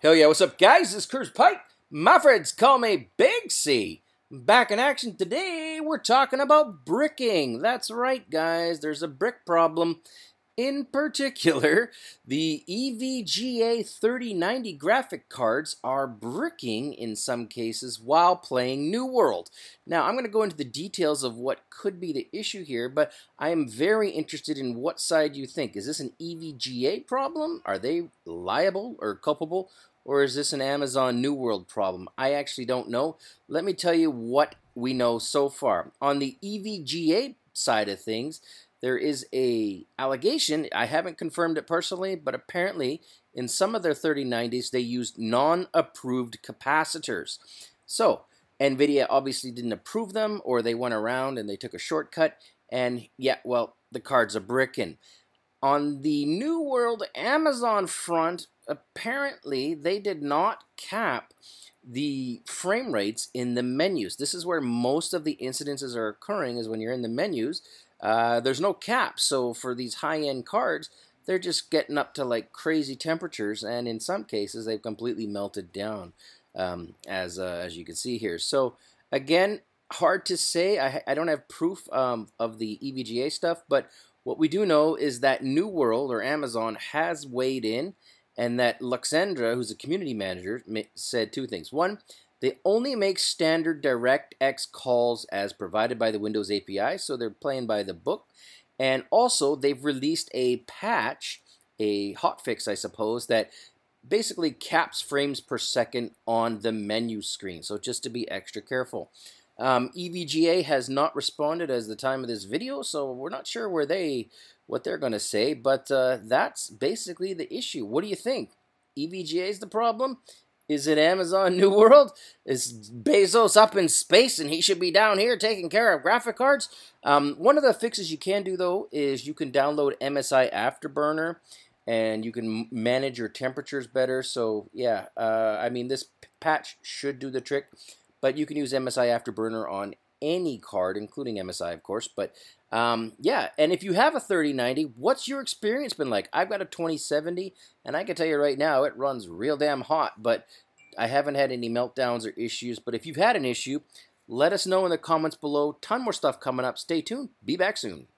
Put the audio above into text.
Hell yeah, what's up, guys? This is Cruz Pike. My friends call me Big C. Back in action today, we're talking about bricking. That's right, guys, there's a brick problem. In particular, the EVGA 3090 graphic cards are bricking in some cases while playing New World. Now, I'm going to go into the details of what could be the issue here, but I am very interested in what side you think. Is this an EVGA problem? Are they liable or culpable? Or is this an Amazon New World problem? I actually don't know. Let me tell you what we know so far. On the EVGA side of things, there is a allegation, I haven't confirmed it personally, but apparently in some of their 3090s they used non-approved capacitors. So, NVIDIA obviously didn't approve them or they went around and they took a shortcut and yeah, well, the cards are bricking. On the New World Amazon front, apparently they did not cap the frame rates in the menus. This is where most of the incidences are occurring is when you're in the menus uh, there's no cap, so for these high-end cards, they're just getting up to like crazy temperatures, and in some cases, they've completely melted down, um, as uh, as you can see here. So again, hard to say. I, I don't have proof um, of the EVGA stuff, but what we do know is that New World or Amazon has weighed in, and that Luxendra, who's a community manager, said two things. One, they only make standard DirectX calls as provided by the Windows API, so they're playing by the book. And also, they've released a patch, a hotfix, I suppose, that basically caps frames per second on the menu screen. So just to be extra careful. Um, EVGA has not responded as the time of this video, so we're not sure where they what they're going to say, but uh, that's basically the issue. What do you think? EVGA is the problem? Is it Amazon New World? Is Bezos up in space and he should be down here taking care of graphic cards? Um, one of the fixes you can do though is you can download MSI Afterburner and you can manage your temperatures better. So yeah, uh, I mean this patch should do the trick, but you can use MSI Afterburner on any card, including MSI, of course. But um, yeah, and if you have a 3090, what's your experience been like? I've got a 2070, and I can tell you right now, it runs real damn hot, but I haven't had any meltdowns or issues. But if you've had an issue, let us know in the comments below. Ton more stuff coming up. Stay tuned. Be back soon.